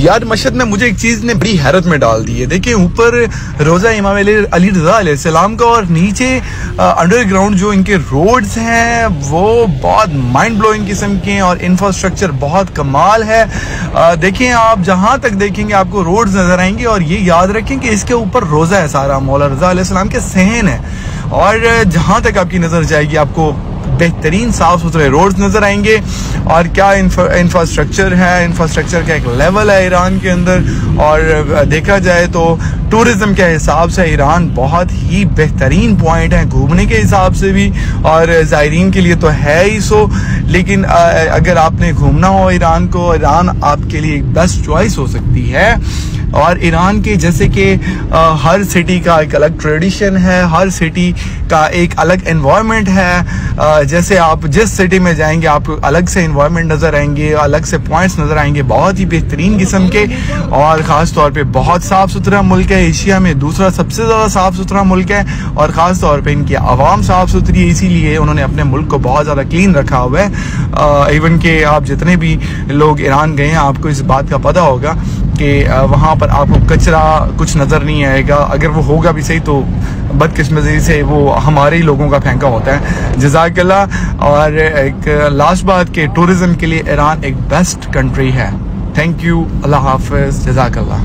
यार मशद में मुझे एक चीज़ ने बड़ी हैरत में डाल दी है। देखिए, ऊपर रोजा इमाम अली रजा सलाम का और नीचे अंडरग्राउंड जो इनके रोड्स हैं, वो बहुत माइंड ब्लोइंग किस्म के हैं और इंफ्रास्ट्रक्चर बहुत कमाल है। देखें आप जहाँ तक देखेंगे, आपको रोड्स नज़र आएँगे और ये याद रखें कि इसके ऊपर रोजा है सारा। मौला रजा सलाम के सहन है और जहाँ तक आपकी नज़र जाएगी, आपको बेहतरीन साफ़ सुथरे रोड्स नज़र आएँगे। और क्या इंफ्रास्ट्रक्चर है? इंफ्रास्ट्रक्चर का एक लेवल है ईरान के अंदर। और देखा जाए तो टूरिज़्म के हिसाब से ईरान बहुत ही बेहतरीन पॉइंट है घूमने के हिसाब से भी। और ज़ायरीन के लिए तो है ही सो लेकिन अगर आपने घूमना हो ईरान को, ईरान आपके लिए एक बेस्ट चॉइस हो सकती है। और ईरान के, जैसे कि हर सिटी का एक अलग ट्रेडिशन है, हर सिटी का एक अलग इन्वायरमेंट है। जैसे आप जिस सिटी में जाएँगे आपको अलग से इन्वायरमेंट नज़र आएँगे, अलग से पॉइंट्स नज़र आएँगे, बहुत ही बेहतरीन किस्म के। और ख़ास तौर पे बहुत साफ़ सुथरा मुल्क है एशिया में, दूसरा सबसे ज़्यादा साफ़ सुथरा मुल्क है। और ख़ास तौर पे इनकी आवाम साफ़ सुथरी है, इसीलिए उन्होंने अपने मुल्क को बहुत ज़्यादा क्लीन रखा हुआ है। इवन के आप जितने भी लोग ईरान गए हैं, आपको इस बात का पता होगा कि वहाँ पर आपको कचरा कुछ नज़र नहीं आएगा। अगर वो होगा भी सही तो बदकिस्मती से वो हमारे ही लोगों का फेंका होता है। जजाकल्ला और एक लास्ट बात के टूरिज़म के लिए ईरान एक बेस्ट कंट्री है। थैंक यू अल्लाह हाफ़ जजाकल्ला